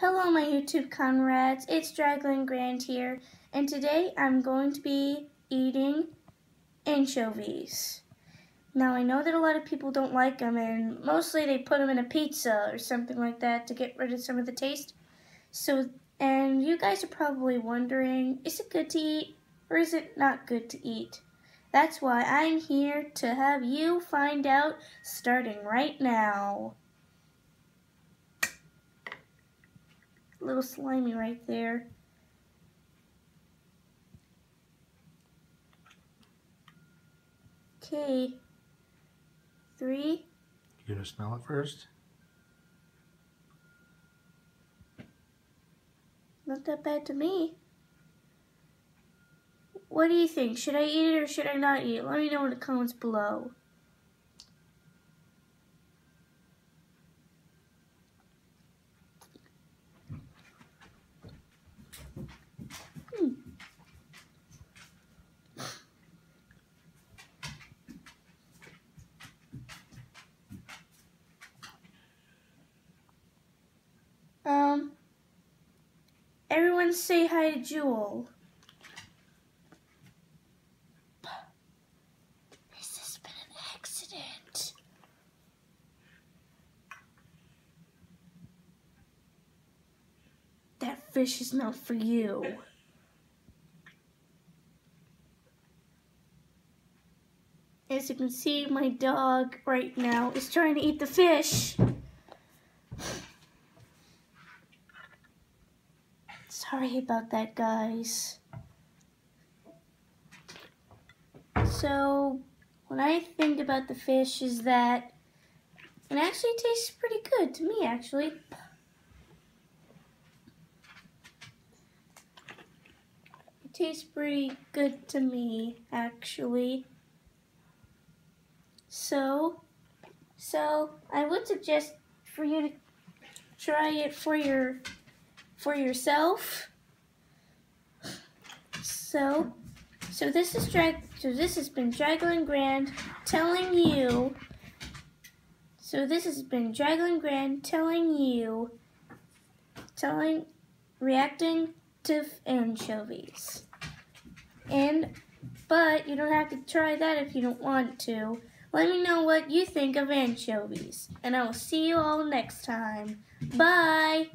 Hello my YouTube comrades, it's Dragolin Grand here, and today I'm going to be eating anchovies. Now I know that a lot of people don't like them, and mostly they put them in a pizza or something like that to get rid of some of the taste. So, and you guys are probably wondering, is it good to eat, or is it not good to eat? That's why I'm here to have you find out starting right now. Little slimy right there. Okay. Three. You gonna smell it first? Not that bad to me. What do you think? Should I eat it or should I not eat it? Let me know in the comments below. Everyone say hi to Jewel. This has been an accident. That fish is not for you. As you can see, my dog right now is trying to eat the fish. Sorry about that, guys. So, what I think about the fish is that it actually tastes pretty good to me, actually. It tastes pretty good to me, actually. So, so I would suggest for you to try it for your for yourself. So, so this is drag. So this has been Dragolin Grand telling you. So this has been Dragolin Grand telling you, telling, reacting to anchovies. And, but you don't have to try that if you don't want to. Let me know what you think of anchovies. And I will see you all next time. Bye!